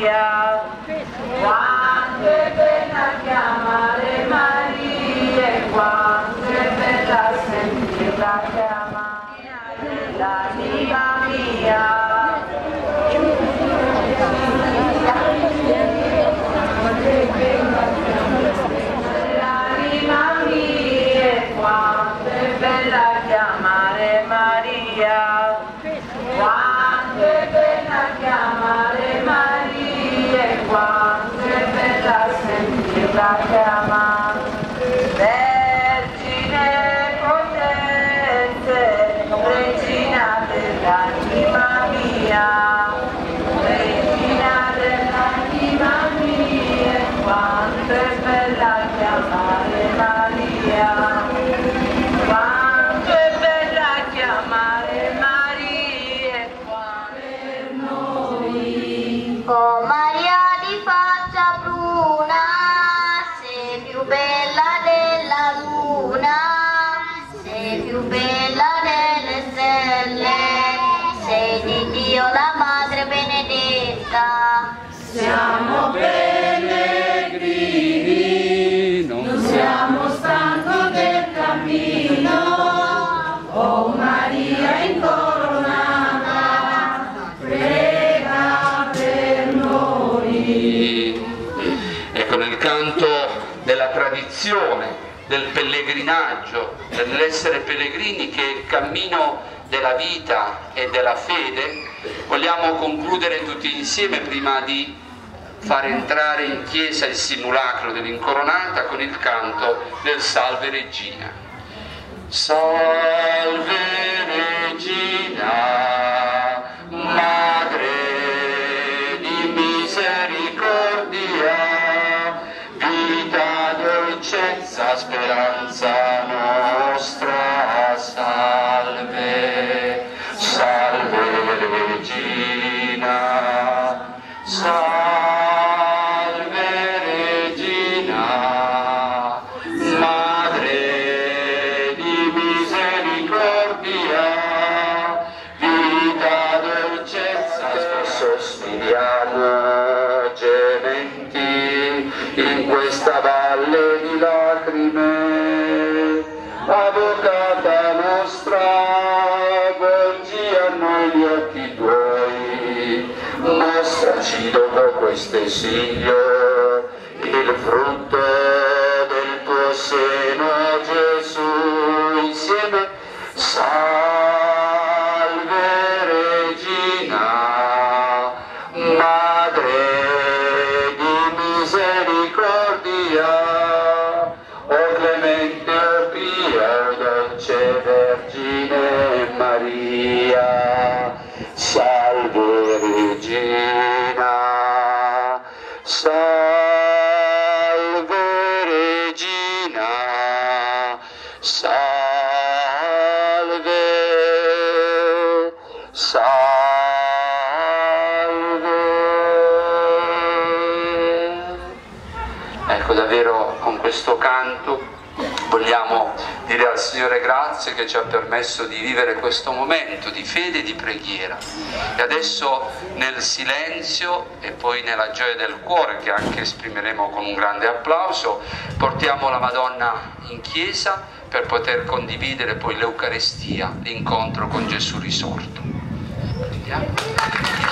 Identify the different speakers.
Speaker 1: Yeah. siempre es verdad que María. Tradizione del pellegrinaggio, dell'essere pellegrini che è il cammino della vita e della fede, vogliamo concludere tutti insieme prima di far entrare in chiesa il simulacro dell'incoronata con il canto del Salve Regina. Salve dolcezza, speranza nostra, salve, salve Regina, salve mostraci dopo questo esilio il frutto del tuo seno Gesù, insieme salve Regina, Madre di misericordia, o clemente, o pia, o dolce Vergine Maria, salve Regina, salve, salve. Ecco, davvero con questo canto vogliamo dire al Signore grazie che ci ha permesso di vivere questo momento di fede e di preghiera. E adesso nel silenzio e poi nella gioia del cuore, che anche esprimeremo con un grande applauso, portiamo la Madonna in chiesa per poter condividere poi l'Eucarestia, l'incontro con Gesù risorto. Prendiamo.